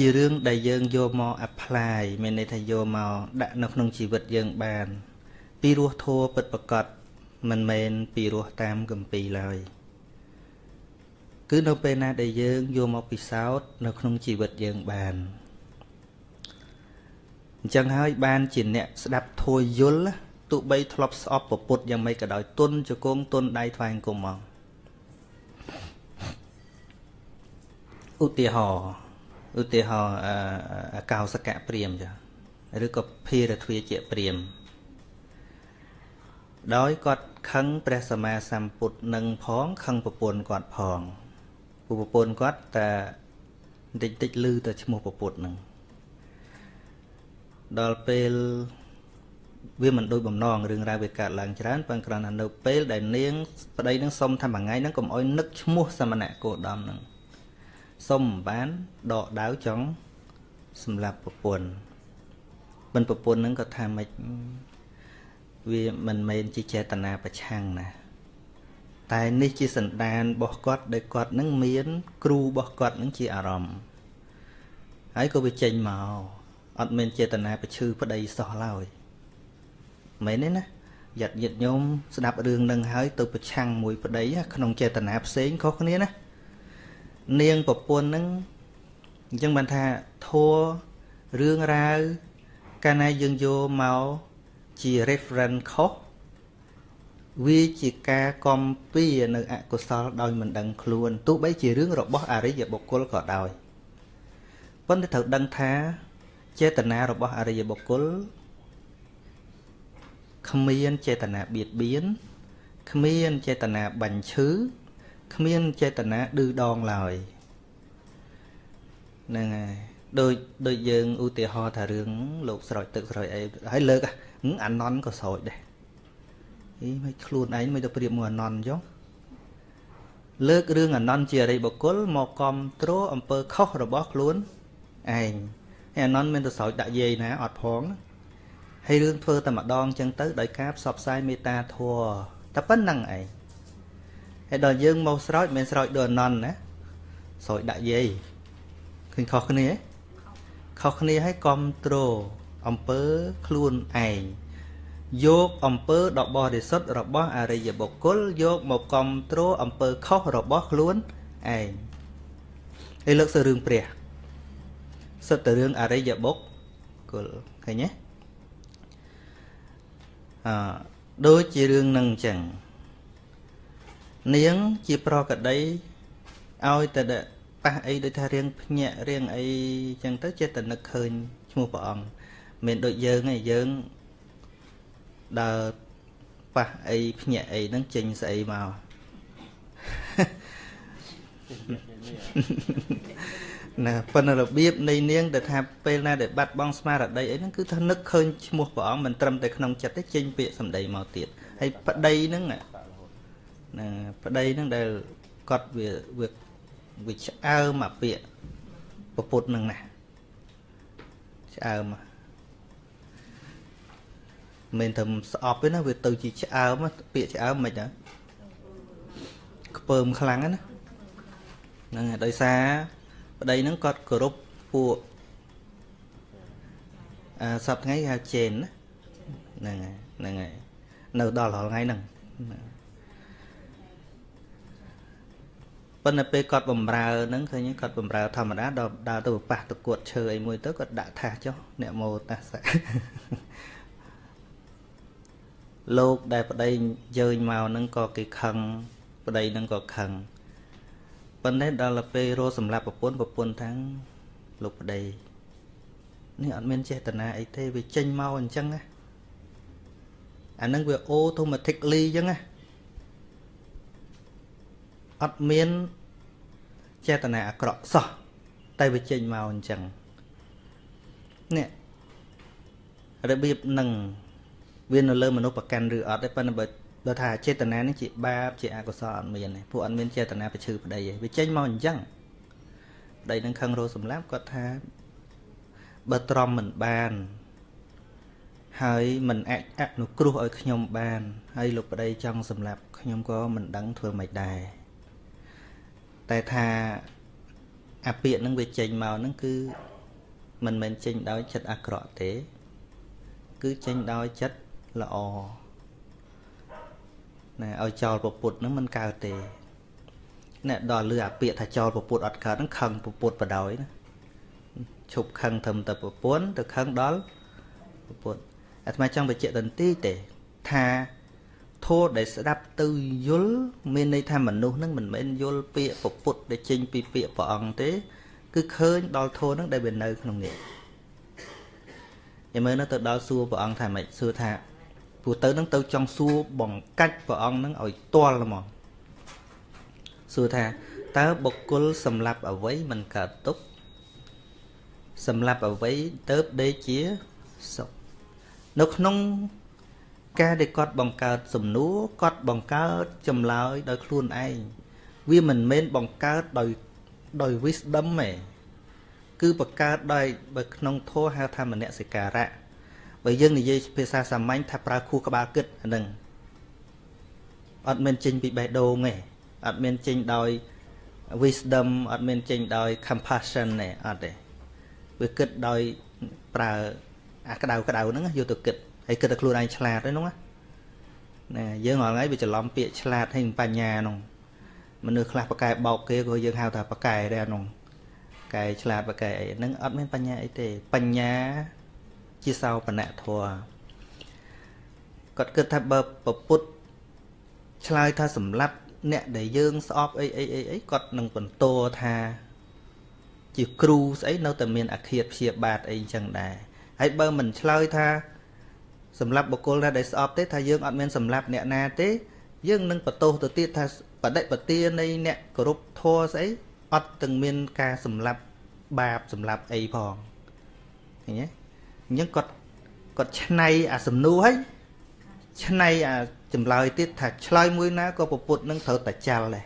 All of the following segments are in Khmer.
ជារឿងដែលយើងយកមក apply មានន័យថាយកមកដាក់នៅក្នុងជីវិតយើងបាន ពីរសធัวពិតប្រកបមិនមែនពីរសតាមកម្ពីឡើយគឺនៅពេលណាដែលយើងយកមកពិសោធន៍នៅក្នុងជីវិតយើងបានអញ្ចឹងហើយបានជាអ្នកស្ដាប់ធัวយល់ទោះបីធ្លាប់ស្អប់ប្រពុតយ៉ាងម៉េចក៏ដោយទុនជង្គង់ទុនដៃថ្វាយអង្គមមកឧទាហរណ៍ ឧទាហរណ៍អកោសកៈព្រាមចាឬក៏ភារទ្វាជាព្រាមដោយគាត់ខឹងព្រះសម្មាសម្ពុទ្ធនឹងផងខឹងប្រពន្ធគាត់ផងពូប្រពន្ធគាត់តែបន្តិចតិចលឺតែឈ្មោះប្រពុតនឹងដល់ពេលវាមិនដូចបំណងរឿងរ៉ាវវាកើតឡើងច្រើនប៉ុន្តែគ្រាន់តែនៅពេលដែលនាងប្តីនឹងសុំថាមួយថ្ងៃហ្នឹងកុំអោយនឹកឈ្មោះសមណៈគោតមហ្នឹង សុំបានដកដាវចង់សម្រាប់ប្រពន្ធមិនប្រពន្ធហ្នឹងក៏ថាម៉េចវាមិនមែនជាចេតនាប្រឆាំងណា តែនេះជាសន្តានរបស់គាត់ដែលគាត់នឹងមាន គ្រូរបស់គាត់នឹងជាអារម្មណ៍ហើយក៏វាចេញមកអត់មានចេតនាប្រឈឺប្តីសោះឡើយមែនទេណាយ៉ាត់ញាតញោមស្ដាប់រឿងនឹងហើយទៅប្រឆាំងមួយប្តីក្នុងចេតនាផ្សេងខុសគ្នាណា នាងប្រពន្ធនឹងអញ្ចឹងបានថាធัวរឿងរ៉ាវកាលណាយើងយកមកជា reference ខុសវាជាការកំពីនៅអកុសលដោយមិនដឹងខ្លួនទោះបីជារឿងរបស់អរិយបុគ្គលក៏ដោយប៉ុន្តែត្រូវដឹងថាចេតនារបស់អរិយបុគ្គលគ្មានចេតនាបៀតបៀនគ្មានចេតនាបាញ់ឈឺ គ្មានចេតនាឌឺដងឡើយហ្នឹងហើយដូចដូចយើងឧទាហរណ៍ថារឿងលោកស្រោចទឹកស្រោចអីហើយលើកអាណន់ក៏ស្រោចដែរអីមិនខ្លួនឯងមិនទៅប្រៀបមួយអាណន់ចុះលើករឿងអាណន់ជាអរិយបុគ្គលមកគ្រប់គ្រងអំពើខុសរបស់ខ្លួនឯងហើយអាណន់មានទៅស្រោចដាក់យាយណាអត់ផងហើយរឿងធ្វើតែម្ដងចឹងទៅដោយការផ្សព្វផ្សាយមេត្តាធម៌តែប៉ុណ្្នឹងឯង ហើយដល់យើងមកស្រោចមិនស្រោចដូចអាណន់ណាស្រោចដាក់យាយឃើញខុសគ្នាខុសគ្នាឲ្យគ្រប់គ្រងអំពើខ្លួនឯងយកអំពើដ៏បរិសុទ្ធរបស់អរិយបុគ្គលយកមកគ្រប់គ្រងអំពើខុសរបស់ខ្លួនឯងហើយលើកសើរឿងព្រះសិតតែរឿងអរិយបុគ្គលឃើញទេអឺដូចជារឿងនឹងអញ្ចឹង នាងជាប្រកដីឲ្យតែប៉ះអីដូចថារៀងភ្ញាក់រៀងអីអញ្ចឹងទៅចេះតែនឹកឃើញឈ្មោះព្រះអង្គមិនដូចយើងឯងយើងដើរប៉ះអីភ្ញាក់អីហ្នឹងចេញស្អីមកណាប៉ុន្តែរបៀបនៃនាងដែលថាពេលណាដែលបាត់បង់ស្មារតីអីហ្នឹងគឺថានឹកឃើញឈ្មោះព្រះអង្គមិនត្រឹមតែក្នុងចិត្តទេចេញពាក្យសម្ដីមកទៀតហើយប្តីហ្នឹង ណាប្តីហ្នឹងដែលគាត់វាវាវាឆ្អើមអាពាក្យពពុតហ្នឹងណាឆ្អើមមិនតែស្អប់ទេណាវាទៅជាឆ្អើមពាក្យឆ្អើមមិនហ៎ខ្ពើមខ្លាំងណាហ្នឹងហើយដោយសារប្តីហ្នឹងគាត់គោរពពួកអឺសប្ថ្ងៃហៅជេនណាហ្នឹងហើយហ្នឹងហើយនៅដល់រាល់ថ្ងៃហ្នឹង ប៉ុន្តែពេលគាត់បំរើហ្នឹងឃើញគាត់បំរើធម្មតាដល់ដើរទៅប៉ះតកួតឈើអីមួយទៅគាត់ដាក់ថាសចុះអ្នកមោតាសៈលោកដែលប្តីយើងមកហ្នឹងក៏គេខឹងប្តីហ្នឹងក៏ខឹងប៉ុន្តែដល់ពេលរស់សម្រាប់ប្រពន្ធប្រពន្ធថាំងលោកប្តីនេះអត់មានចេតនាអីទេវាចេញមកអញ្ចឹងណាអាហ្នឹងវា automatically អញ្ចឹងណាអត់មាន ចេតនាអាក្រក់សោះតែវាចេញមកអញ្ចឹងនេះរបៀបនឹងវានៅលើមនុស្សប្រកាន់ឬអត់ទេប៉ុន្តែបើបើថាចេតនានេះជាបាបជាអកុសលអត់មានទេពួកអត់មានចេតនាប្រឈឺប្តីទេវាចេញមកអញ្ចឹងប្តីនឹងខឹងរោសម្លាប់គាត់ថាបើទ្រាំមិនបាន ហើយមិនអាចអនុគ្រោះឲ្យខ្ញុំបាន ហើយលោកប្តីចង់សម្លាប់ខ្ញុំក៏មិនដឹងធ្វើម៉េចដែរ តែថាអាពាក្យហ្នឹងវាចេញមកហ្នឹងគឺមិនមែនចេញដោយចិត្តអាក្រក់ទេ គឺចេញដោយចិត្តល្អណាឲ្យចោលពពុតហ្នឹងមិនកើតទេអ្នកដល់លឺអាពាក្យថាចោលពពុតអត់កើតហ្នឹងខឹងពពុតបដ ாய் ណាឈប់ខឹងត្រឹមតែប្រពន្ធទៅខឹងដល់ពពុតអាត្មាចង់បញ្ជាក់តន្ទីទេថា ធម៌ដែលស្ដាប់ទៅយល់មានន័យថាមនុស្សនឹងមិនមែនយល់ពាក្យពពុទ្ធដែលចេញពីពាក្យព្រះអង្គទេ គឺឃើញដល់ធម៌នឹងដែលវានៅក្នុងនេះយ៉ាងមើលនៅទៅដល់សួរព្រះអង្គថាម៉េចសួរថាព្រោះទៅនឹងទៅចង់សួរបង្កាច់ព្រះអង្គនឹងឲ្យទាល់ហ្មងសួរថាតើបុគ្គលសម្លាប់អ្វីមិនកើតទុកសម្លាប់អ្វីទៅដេកជាសុខនៅក្នុង ការដែលគាត់បង្កើតសំណួរគាត់បង្កើតចម្លើយដោយខ្លួនឯងវាមិនមែនបង្កើតដោយដោយ wisdom ទេគឺបង្កើតដោយបើក្នុងធម៌ហៅថាមនសិការៈបើយើងនិយាយភាសាសាមញ្ញថាប្រើខួរក្បាលគិតអានឹងអត់មានចេញពីបេះដូងទេអត់មានចេញដោយ wisdom អត់មានចេញដោយ compassion ទេអត់ទេវាគិតដោយប្រើអាក្តៅក្តៅហ្នឹងយកទៅគិត ហើយគិតតែខ្លួនឯងឆ្លាតទេនោះណាយើងរាល់ថ្ងៃវាច្រឡំពាក្យឆ្លាតហើយបញ្ញានោះមនុស្សខ្លះប្រកែបោកគេក៏យើងហៅថាប្រកែដែរនោះកែឆ្លាតប្រកែអីហ្នឹងអត់មានបញ្ញាអីទេបញ្ញាជាសោបនៈធម៌គាត់គិតថាបើពពុទ្ធឆ្លើយថាសម្លាប់អ្នកដែលយើងស្អប់អីអីអីអីគាត់នឹងបន្តថាជាគ្រូស្អីនៅតែមានអាឃាតព្យាបាទអីចឹងដែរហើយបើមិនឆ្លើយថា សម្រាប់បុគ្គលណាដែលស្អប់ទេថាយើងអត់មានសម្រាប់អ្នកណាទេ យើងនឹងបន្ទោសទៅទៀតថាបដិបទានៃអ្នកគោរពធម៌ស្អីអត់ទាំងមានការសម្លាប់បាបសម្លាប់អីផងឃើញទេអញ្ចឹងគាត់គាត់ឆ្នៃអាសំណួរហើយឆ្នៃអាចម្លើយទៀតថាឆ្លើយមួយណាក៏ពុទ្ធនឹងត្រូវតែចាល់ដែរ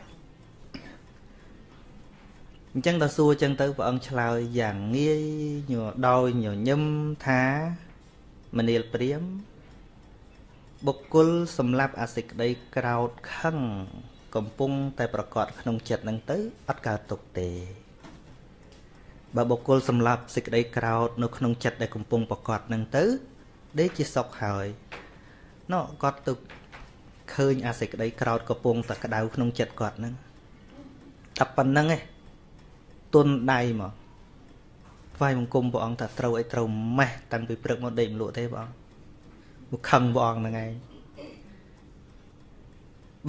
អញ្ចឹងដល់សួរអញ្ចឹងទៅព្រះអង្គឆ្លើយយ៉ាងងាយញដោយញញឹមថា មនាលព្រាមបុគ្គលសម្រាប់អសេចក្តីក្រោតខឹងកំពុងតែប្រកាសក្នុងចិត្តនឹងទៅអត់កើតទុកទេបើបុគ្គលសម្រាប់សេចក្តីក្រោតនៅក្នុងចិត្តដែលកំពុងប្រកាសនឹងទៅដេកជាសុខហើយណោះគាត់ទៅឃើញអាសេចក្តីក្រោតកំពុងតែក្តៅក្នុងចិត្តគាត់ហ្នឹងតែប៉ុណ្្នឹងឯងទុនដៃមក ថ្វាយបង្គំព្រះអង្គថាត្រូវឲ្យត្រូវម៉េះតាំងពីព្រឹកមកដេកមលក់ទេព្រះអង្គមកខឹងព្រះអង្គហ្នឹងឯង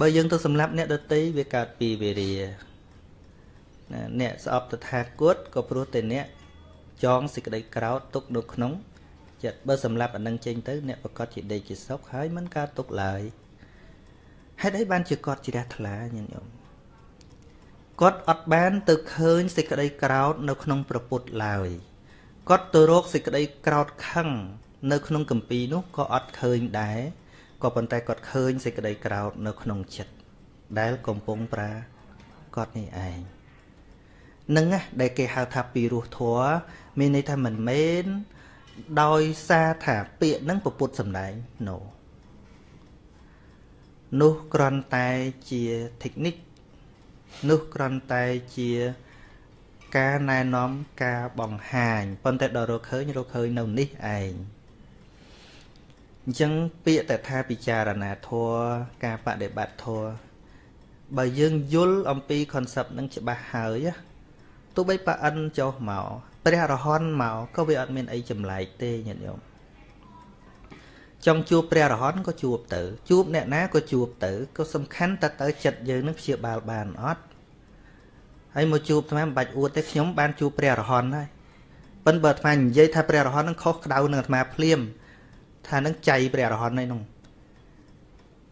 បើយើងទៅសម្លាប់អ្នកដតីវាកើតពីវេរាអ្នកស្អប់តថាគតក៏ព្រោះតែអ្នកចងសេចក្តីក្រោតទុកនៅក្នុងចិត្តបើសម្លាប់អានឹងចេញទៅអ្នកប្រកាសជាដេកជាសុខហើយមិនកើតទុកឡើយហេតុអីបានជាគាត់ជ្រះថ្លាញាតិញោម គាត់អត់បានទៅឃើញសេចក្តីក្រោតនៅក្នុងប្រពុតឡើយគាត់ទៅរកសេចក្តីក្រោតខឹងនៅក្នុងកម្ពីនោះក៏អត់ឃើញដែរក៏ប៉ុន្តែគាត់ឃើញសេចក្តីក្រោតនៅក្នុងចិត្តដែលកំពុងប្រាគាត់នេះឯងនឹងណាដែលគេហៅថាពីរោះធัวមានន័យថាមិនមែនដោយសារថាពាក្យនឹងពពុតសំដែង no នោះគ្រាន់តែជា technique នោះគ្រាន់តែជាការណែនាំការបង្ហាញប៉ុន្តែដល់រកឃើញរកឃើញនៅនេះឯងអញ្ចឹងពាក្យតែថាពិចារណាធម៌ការបដិបត្តិធម៌បើយើងយល់អំពី concept នឹងច្បាស់ហើយទោះបីប៉អិនចុះមកព្រះរហន្តមកក៏វាអត់មានអីចម្លែកទេញាតិញោម ចង់ជួបព្រះរហន្តក៏ជួបទៅ ជួបអ្នកណាក៏ជួបទៅក៏សំខាន់តែទៅចិត្តយើងនឹងព្យាបាលបានអត់ហើយមកជួបអាត្មាមិនបាច់អួតទេខ្ញុំបានជួបព្រះរហន្តហើយប៉ិនបើអាត្មានិយាយថាព្រះរហន្តនឹងខុសក្តៅនឹងអាត្មាភ្លាមថានឹងចៃព្រះរហន្តឯនោះ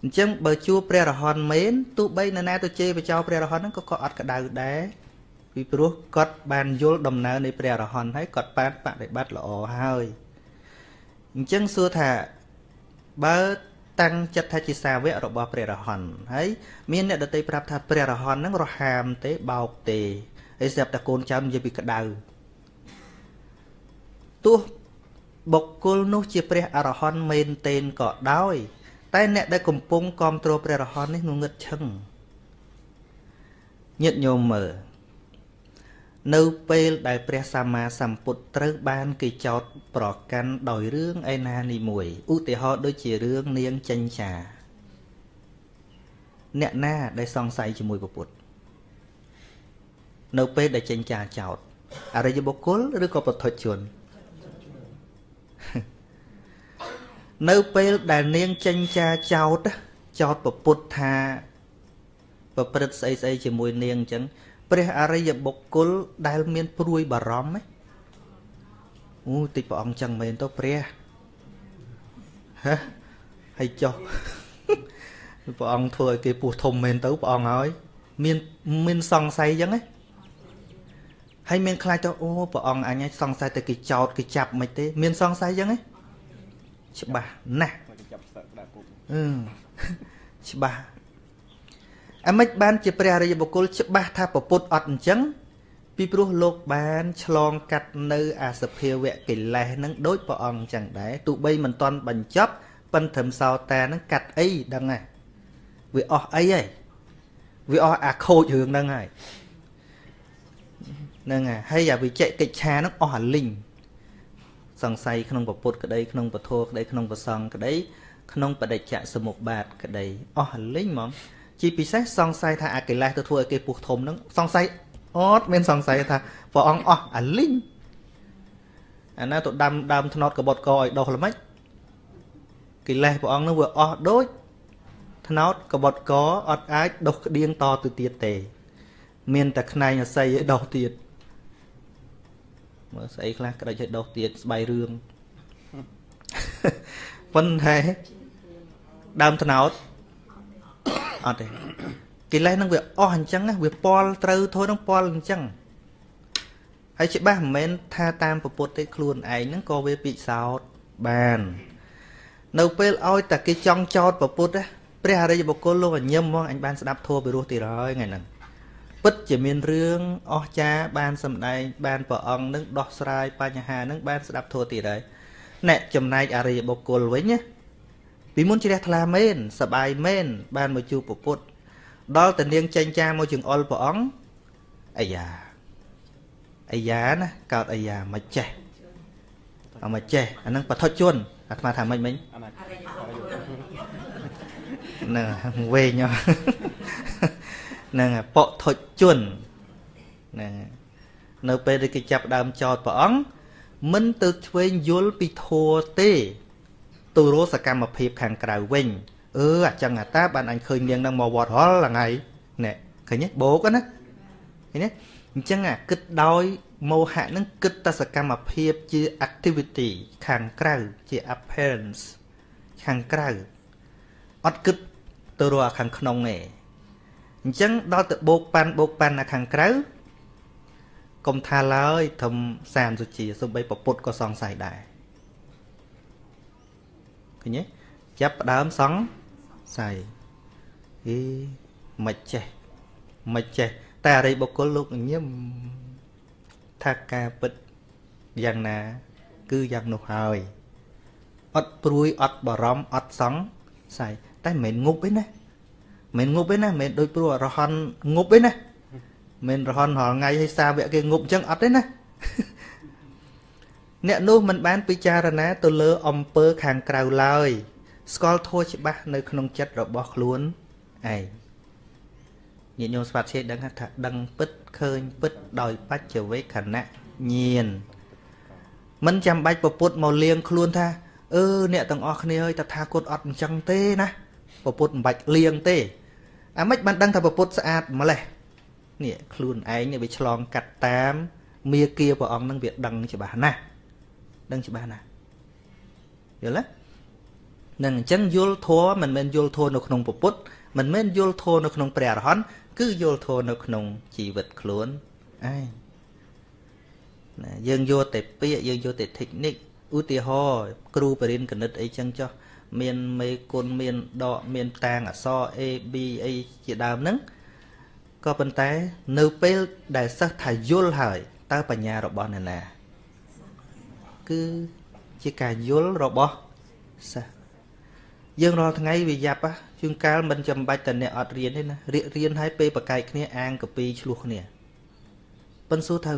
អញ្ចឹងបើជួបព្រះរហន្តមែនទោះបីនរណាទៅជេរបចោព្រះរហន្តហ្នឹងក៏ក៏អត់ក្តៅដែរពីព្រោះគាត់បានយល់ដំណើរនៃព្រះរហន្តហើយគាត់បានបដិបត្តិល្អហើយអញ្ចឹងសួរថា បើតាំងចិត្តថាជាសាវករបស់ព្រះរហន្តហើយមានអ្នកដតីប្រាប់ថាព្រះរហន្តហ្នឹងរហាមទេបោកទេហើយស្រាប់តែកូនចៅនិយាយពីក្តៅទោះបុគ្គលនោះជាព្រះអរហន្តមែនទែនក៏ដោយ តែអ្នកដែលកំពុងគ្រប់គ្រងព្រះរហន្តនេះងងឹតឈឹងញាតញោមមើល នៅពេលដែលព្រះសម្មាសម្ពុទ្ធត្រូវបានគេចោទប្រកាន់ដោយរឿងឯណានេះមួយឧទាហរណ៍ដូចជារឿងនាងចិញ្ចា អ្នកណាដែលសង្ស័យជាមួយពពុទ្ធនៅពេលដែលចិញ្ចាចោទអរិយបុគ្គលឬក៏ពុទ្ធជននៅពេលដែលនាងចិញ្ចាចោទចោទពពុទ្ធថាប្រព្រឹត្តស្អីស្អីជាមួយនាងអញ្ចឹង ព្រះអរិយបុគ្គលដែលមានព្រួយបារម្ភអូតិចព្រះអង្គចឹងមែនទៅព្រះហ៎ហើយចុះព្រះអង្គធ្វើឲ្យគេពោះធំមែនទៅព្រះអង្គហើយមានមានសង្ស័យចឹងណាហើយមានខ្លាចទៅអូព្រះអង្គអញសង្ស័យតែគេចោតគេចាប់មិនទេ មានសង្ស័យចឹងណាច្បាស់ណាស់ចាប់ស្ទឹកដាក់គុកអឺច្បាស់ អាម៉េចបានជាព្រះរាជបុគ្គលច្បាស់ថាពពុទ្ធអត់អញ្ចឹងពីព្រោះលោកបានឆ្លងកាត់នៅអាសភាវៈកិលេសនឹងដូចព្រះអង្គអញ្ចឹងដែរទោះបីមិនទាន់បញ្ចប់ប៉ុន្តែត្រឹមសោតានឹងកាត់អីដឹងហើយវាអស់អីហើយវាអស់អាខូចរឿងហ្នឹងហើយហ្នឹងហើយហើយអាវិជិកិច្ឆាហ្នឹងអស់អាលីងសង្ស័យក្នុងពុទ្ធក្តីក្នុងពធក្តីក្នុងប្រសង្ឃក្តីក្នុងបដិច្ចសមុបាទក្តីអស់អាលីងហ្មង ជាពិសេសសង្ស័យថាអាកិលេសទៅធ្វើឲ្យគេពុះធំហ្នឹងសង្ស័យអត់មានសង្ស័យថាព្រះអង្គអស់អាលីងអាណាទៅដាំដើមថ្នោតកបុតកឲ្យដុះល្មិចកិលេសព្រះអង្គនឹងវាអស់ដូចថ្នោតកបុតកអត់អាចដុះក្តៀងតទៅទៀតទេ មានតែខ្នែងអស័យឲ្យដុះទៀតមើលស្អីខ្លះក្តិចឲ្យដុះទៀតស្បៃរឿងប៉ុន្តែដើមថ្នោត អត់ទេកិលេសនឹងវាអស់អញ្ចឹងវាពល់ត្រូវធូរនឹងពល់អញ្ចឹងហើយច្បាស់មិនមែនថាតាមពពុទ្ធទេខ្លួនឯងហ្នឹងក៏វាពិសោធន៍បាន នៅពេលឲ្យតែគេចង់ចោតពពុទ្ធព្រះអរិយបុគ្គលលោកអញ្ញឹមមកអញបានស្ដាប់ធម៌ពីរោះទីហើយថ្ងៃហ្នឹងពិតជាមានរឿងអស្ចារ្យបានសម្ដែង បានព្រះអង្គនឹងដោះស្រាយបញ្ហានឹងបានស្ដាប់ធម៌ទៀតហើយអ្នកចំណែកអរិយបុគ្គលវិញណា ពីមុនជ្រះថ្លាមែនសបាយមែនបានមកជួបពពុទ្ធដល់តនាងចេញចាមកចង្អុលព្រះអង្គអាយ៉ាអាយ៉ាណាកោតអាយ៉ាមិនចេះអមិនចេះអានឹងបឋជជនអាត្មាថាមិនមិញនឹងវែងនឹងបឋជនហ្នឹងនៅពេលដែលគេចាប់ដើមចោតព្រះអង្គមិនទៅឆ្វេងយល់ពីធัวទេ ទៅរកសកម្មភាពខាងក្រៅវិញអឺអញ្ចឹងអាតាបានអញឃើញនាងនឹងមកវត្តហល់ថ្ងៃនេះឃើញទេបោកណាឃើញទេអញ្ចឹងអាគិតដោយមោហៈនឹងគិតតែសកម្មភាពជា activity ខាងក្រៅជា appearance ខាងក្រៅអត់គិតទៅរកខាងក្នុងទេអញ្ចឹងដល់ទៅបោកប៉ាន់បោកប៉ាន់នៅខាងក្រៅកុំថាឡើយធំសាមសុជាសំបីប្រពុតក៏សង្ស័យដែរ ឃើញទេចាប់ផ្ដើមសង្ស័យអេមិនចេះមិនចេះតែអរិយបុគ្គលលោកញឹមថាការពិតយ៉ាងណា គឺយ៉ាងនោះហើយអត់ព្រួយអត់បារម្ភអត់សង្ស័យតែមិនមែនងប់ទេណាមិនងប់ទេណាមិនមែនដូចព្រោះរហ័នងប់ទេណាមិនរហ័នរាល់ថ្ងៃឲ្យសាវៈគេងប់អញ្ចឹងអត់ទេណា អ្នកនោះមិនបានពិចារណាទៅលើអំពើខាងក្រៅឡើយ ស្គាល់ធัวច្បាស់នៅក្នុងចិត្តរបស់ខ្លួនឯងញាតិញោមស្វាត់ជេដឹងថាដឹងពិតឃើញពិតដោយបច្ចវេខណៈញាណមិនចាំបាច់ពពុទ្ធមកលៀងខ្លួនថាអឺអ្នកទាំងអស់គ្នាអើយតថាគតអត់អញ្ចឹងទេណាពពុទ្ធមិនបាច់លៀងទេអាម៉េចបានដឹងថាពពុទ្ធស្អាតម្លេះនេះខ្លួនឯងវាឆ្លងកាត់តាមមាគាព្រះអង្គនឹងវាដឹងច្បាស់ណាស់ ដឹងច្បាស់ណាស់យល់ទេនឹងអញ្ចឹងយល់ធម៌មិនមែនយល់ធម៌នៅក្នុងពុទ្ធមិនមែនយល់ធម៌នៅក្នុងព្រះអរហន្តគឺយល់ធម៌នៅក្នុងជីវិតខ្លួនឯងណាយើងយកតែពាក្យយើងយកតែ technique ឧទាហរណ៍គ្រូបរិញ្ញាគណិតអីចឹងចុះមានមេគុណមានដកមានតាងអក្សរ A B អីជាដើមហ្នឹងក៏ប៉ុន្តែនៅពេលដែលសិស្សថាយល់ហើយតើបញ្ញារបស់អ្នកណា គឺជាការយល់របស់សិស្សយើងរាល់ថ្ងៃវាយ៉ាប់ជួនកាលមិនចាំបាច់តែអ្នកអត់រៀនទេណារៀនរៀនឲ្យពេលបកែកគ្នាអាងកពីឆ្លោះគ្នាប៉ុន្តែសួរថា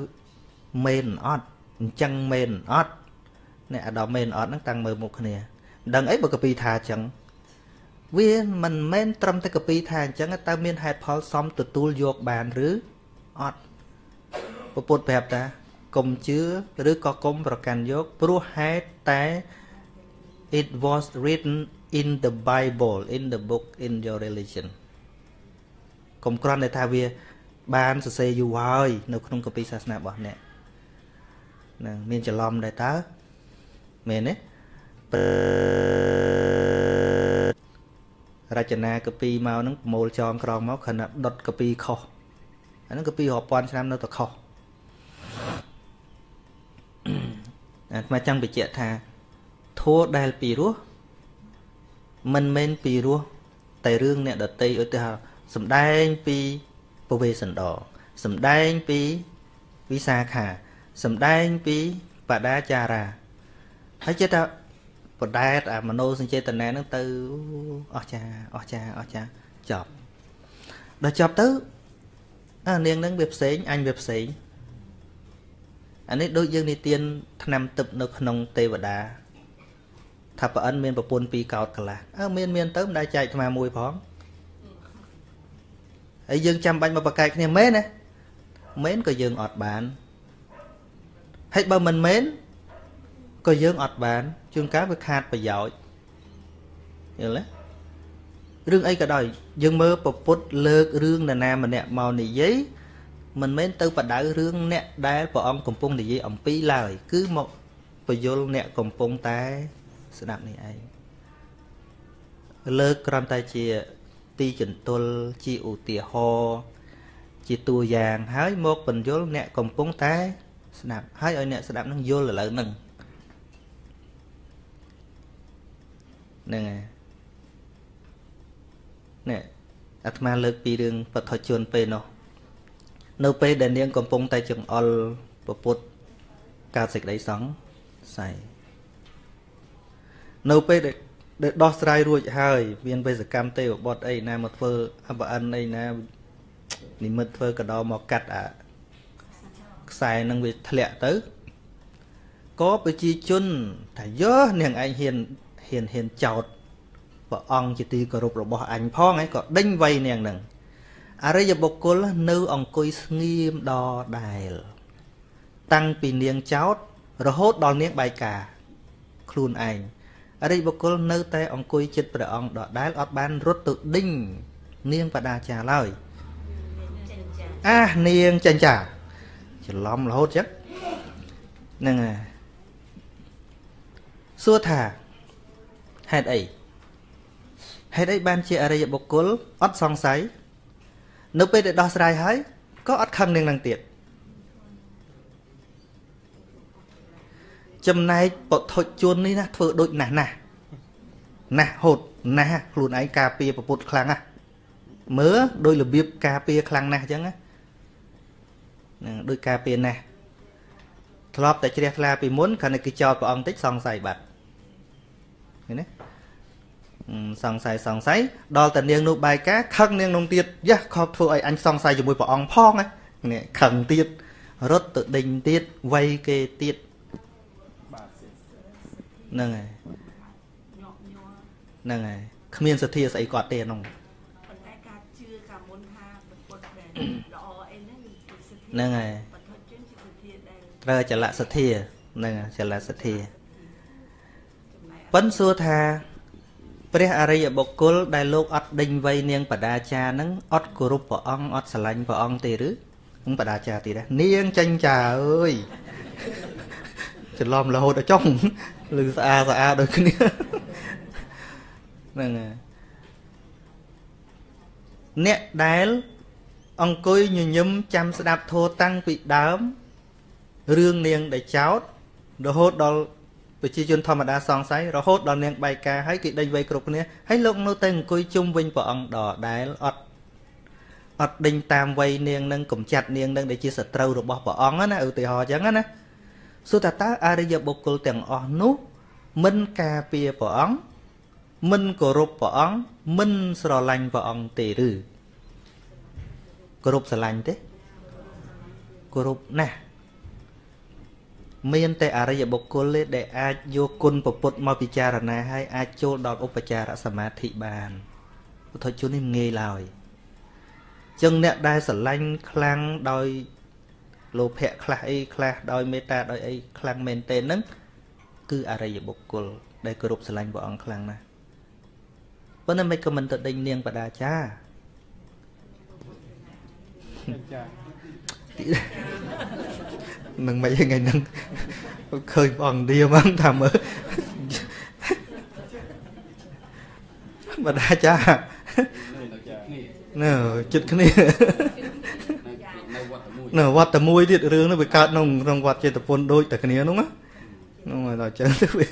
មែនអត់អញ្ចឹងមែនអត់អ្នកអាដល់មែនអត់ហ្នឹងតាំងមើលមុខគ្នាមិនដឹងអីបើកពីថាអញ្ចឹងវាមិនមែនត្រឹមតែកពីថាអញ្ចឹងតើមានហេតុផលសមទទួលយកបានឬអត់ពពុទ្ធប្រាប់ថា កុំជឿឬក៏កុំប្រកាន់យកព្រោះហេតុតែ it was written in the bible in the book in your religion កុំគ្រាន់តែថាវា បានសរសេរយូរហើយនៅក្នុងកពីសាសនារបស់អ្នកនឹងមានច្រឡំដែរតើមែនទេរចនាកពីមកហ្នឹងប្រមូលចងក្រងមកខណៈដុតកពីខុសអាហ្នឹងកពីរាប់ពាន់ឆ្នាំនៅតែខុស អាត្មាចង់បញ្ជាក់ថាធัวដែលពីរោះមិនមែនពីរោះតែរឿងអ្នកដតីឧទាហរណ៍សំដែងពីពវេសន្តរសំដែងពីវិសាខាសំដែងពីបដាចារាហើយចិត្តថាបដែតអាមโนសញ្ចេតនាហ្នឹងទៅអស់ចាអស់ចាអស់ចាចប់ដល់ចប់ទៅអានាងហ្នឹងវាផ្សេងអញវាផ្សេង អានេះដូចយើងនិទានឆ្នាំទឹកនៅក្នុងទេវតាថាប្រអិនមានប្រពន្ធពីរកោតកន្លះអើមានមានទៅមិនដែលចែកអាមួយផងហើយយើងចាំបាច់មកប្រកែកគ្នាមែនណាមែនក៏យើងអត់បានហើយបើមិនមែនក៏យើងអត់បានជួនកាលវាខាតប្រយោជន៍យល់ទេរឿងអីក៏ដោយយើងមើលពពុទ្ធលើករឿងនរណាម្នាក់មកនិយាយ មិនមែនទៅបដៅរឿងអ្នកដែលព្រះអង្គកំពុងនិយាយអំពីឡើយ គឺមកពយល់អ្នកកំពុងតែស្ដាប់នេះឯងលើកគ្រាន់តែជាទីចន្ទុលជាឧទាហរណ៍ជាតួយ៉ាងហើយមកបញ្យល់អ្នកកំពុងតែស្ដាប់ហើយឲ្យអ្នកស្ដាប់នឹងយល់ឥឡូវហ្នឹងហ្នឹងហើយនេះអាត្មាលើកពីរឿងបឋជនពេលនោះ នៅពេលដែលនាងកំពុងតែចង្អុលពពុទ្ធកើតសេចក្តីសង្ស័យនៅពេលដែលដែលដោះស្រាយរួចហើយ មានវេសកម្មទេវបុត្រអីណាមកធ្វើអបអិនអីណានិមិត្តធ្វើកដោមកកាត់អាខ្សែនឹងវាធ្លាក់ទៅក៏ប្រជាជនថាយើនាងឯងហ៊ានហ៊ានហ៊ានចោតព្រះអង្គជាទីគោរពរបស់អញផងហើយក៏ដេញវៃនាងនឹង អរិយបុគ្គលនៅអង្គុយស្ងៀមដដែល តាំងពីនាងចោត រហូតដល់នាងបែកការខ្លួនឯងអរិយបុគ្គលនៅតែអង្គុយចិត្តព្រះអង្គដដែលអត់បានរត់ទៅដេញនាងបដាចាឡើយអានាងចិញ្ចាច្រឡំរហូតចឹងហ្នឹងហើយសួរថាហេតុអីហេតុអីបានជាអរិយបុគ្គលអត់សង្ស័យ នៅពេលដែលដោះស្រាយហើយក៏អត់ខឹងនឹងនឹងទៀតចំណែកពុទ្ធជននេះណាធ្វើដូចណាស់ណាស់ណាស់ហូតណាស់ខ្លួនឯងការពារពុទ្ធខ្លាំងណាស់មើលដោយរបៀបការពារខ្លាំងណាស់អញ្ចឹងណានឹងដោយការពារណាស់ធ្លាប់តែជ្រះថ្លាពីមុនគ្រាន់តែគេចោតព្រះអង្គតិចសង្ស័យបាត់ឃើញទេ សង្ស័យសង្ស័យដល់តែនាងនោះបាយការខឹងនាងនោះទៀតយ៉ាខប់ធ្វើឲ្យអញសង្ស័យជាមួយព្រះអង្គផងនេះខឹងទៀតរត់ទៅដេញទៀតវ័យគេទៀតហ្នឹងហើយហ្នឹងហើយគ្មានសទ្ធាស្អីគាត់ទេក្នុងប៉ុន្តែការជឿកាមុនថាពុទ្ធដែលល្អអីហ្នឹងហ្នឹងហើយត្រូវចលៈសទ្ធាហ្នឹងចលៈសទ្ធាប៉ិនសួរថា ព្រះអរិយបុគ្គលដែលលោកអត់ដេញវ័យនាងបដាចាហ្នឹងអត់គោរពព្រះអង្គអត់ស្រឡាញ់ព្រះអង្គទេឬនឹងបដាចាទៀតនាងចាញ់ចាអើយច្រឡំរហូតដល់ចុងលឺស្អាស្អាដូចគ្នាហ្នឹងហើយអ្នកដែលអង្គុយញញឹមចាំស្ដាប់ធម៌តាំងពីដើមរឿងនាងដែលចោតរហូតដល់ ប្រជាជនធម្មតាសង្ស័យរហូតដល់នាងបែកការហើយគេដេញវ័យគ្រប់គ្នាហើយលោកនៅតែអង្គុយជុំវិញព្រះអង្គដដែលអត់អត់ដេញតាមវ័យនាងនឹងកំចាត់នាងនឹងដែលជាសត្រូវរបស់ព្រះអង្គណាឧទាហរណ៍អញ្ចឹងណាសួរថាតើអរិយបុគ្គលទាំងអស់នោះមិនការពារព្រះអង្គមិនគោរពព្រះអង្គមិនស្រឡាញ់ព្រះអង្គទេឬគោរពស្រឡាញ់ទេគគ្រប់ណាស់ មានតែអរិយបុគ្គលទេដែលអាចយកគុណពុទ្ធមកពិចារណាហើយអាចចូលដល់ឧបចារសមាធិបានពុទ្ធជននេះងាយឡើយចឹងអ្នកដែលស្រឡាញ់ខ្លាំងដោយលោភៈខ្លះអីខ្លះដោយមេត្តាដោយអីខ្លាំងមែនទេហ្នឹងគឺអរិយបុគ្គលដែលគោរពស្រឡាញ់ព្រះអង្គខ្លាំងណាស់ប៉ុន្តែមិនក៏មិនទៅដេញនាងបដាចា នឹងមិនថ្ងៃហ្នឹងឃើញព្រះអង្គឌៀមកថាមើលបដាចានៅចិត្តគ្នានៅវត្តតែមួយទៀតរឿងនោះវាកើតក្នុងក្នុងវត្តចេតពុនដូចតែគ្នានោះណានោះដល់ចឹងទៅវា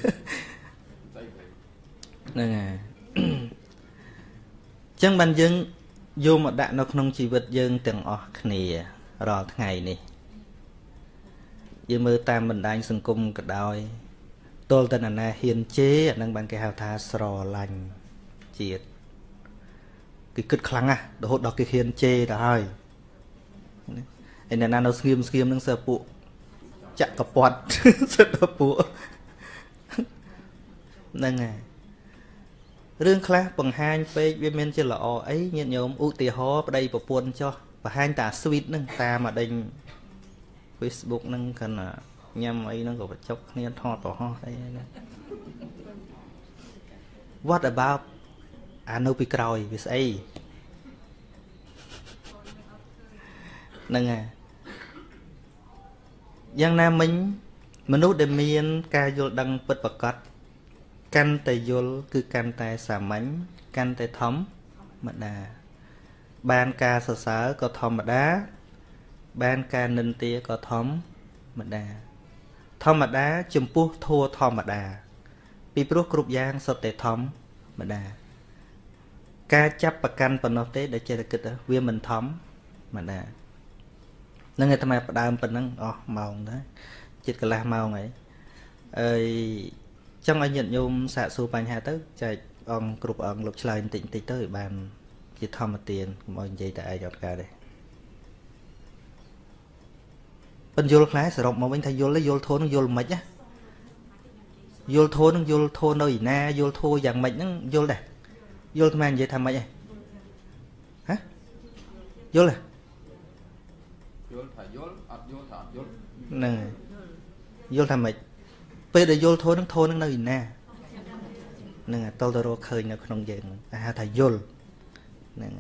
ហ្នឹងហើយចឹងបានយើងយកមកដាក់នៅក្នុងជីវិតយើងទាំងអស់គ្នារាល់ថ្ងៃនេះ យើងមើលតាមបណ្ដាញសង្គមក៏ដោយទល់តែណាហ៊ានជេរអានឹងបានគេហៅថាស្រឡាញ់ជាតិគេគិតខ្លាំងណាស់រហូតដល់គេហ៊ានជេរទៅហើយឯអ្នកណានៅស្ងៀមស្ងៀមនឹងសើពួកចាក់កពាត់សិតពួកហ្នឹងហើយរឿងខ្លះបង្ហាញពេកវាមានជាល្អអីញាតិញោមឧទាហរណ៍ប្តីប្រពន្ធចោះបង្ហាញតាស្វីតហ្នឹងតាមមកដេញ Facebook ហ្នឹងគាត់ញ៉ាំអីហ្នឹងក៏បញ្ចុកគ្នាថតប្រហោះអីហ្នឹង What about អានៅពីក្រោយវាស្អីហ្នឹងហើយយ៉ាងណាមិញមនុស្សដែលមាន ការយល់ដឹងពិតប្រាកដកាន់តែយល់គឺកាន់តែសាមញ្ញកាន់តែធម្មតាបានការសរសើរក៏ធម្មតា បានការនិន្ទាក៏ធម្មតា ធម្មតា ចំពោះធัวធម្មតា ពីព្រោះគ្រប់យ៉ាងសុទ្ធតែធម្មតាការចាប់ប្រកាន់ប៉ុណ្ណោះទេដែលចេះតែគិតវាមិនធម្មតានឹងអាត្មាផ្ដើមប៉ុណ្ណឹងអស់ម៉ោងដែរចិត្តកន្លះម៉ោងហើយអើយចង់ឲ្យញាតិញោមសាកសួរបញ្ហាទៅចែកអង្គគ្រប់អង្គលោកឆ្លើយបន្តិចបន្តិចទៅឲ្យបានជាធម្មទានកុំឲ្យនិយាយតែឯងអត់កើតទេ ប៉ុន្តែយល់ខ្លះសរុបមកវិញថាយល់យល់ធូននឹងយល់មិនណាយល់ធូននឹងយល់ធូននៅឯណាយល់ធូយ៉ាងម៉េចហ្នឹងយល់ដែរយល់ថ្មនិយាយថាម៉េចហ៎ហ៎យល់ទេយល់ថាយល់អត់យល់ថាអត់យល់ហ្នឹងយល់ថាម៉េចពេលដែលយល់ធននឹងធននឹងនៅឯណាហ្នឹងតលទៅរកឃើញនៅក្នុងយើងគេហៅថាយល់ហ្នឹង